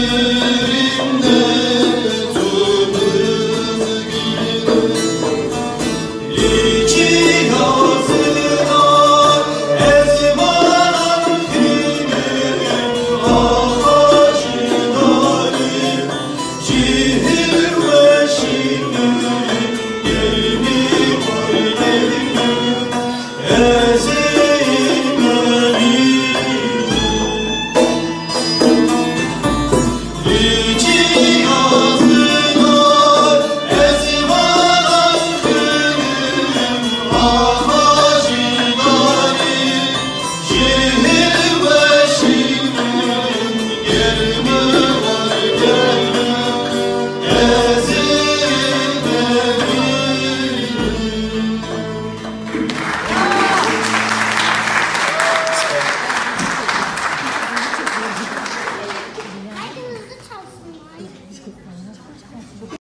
Amen.